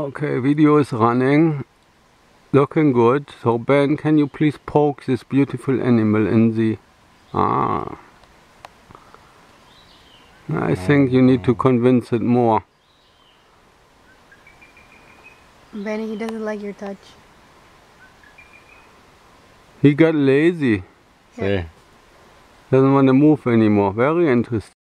Okay, video is running. Looking good. So Ben, can you please poke this beautiful animal in the... Ah. I think you need to convince it more. Benny, he doesn't like your touch. He got lazy. Yeah. Doesn't want to move anymore. Very interesting.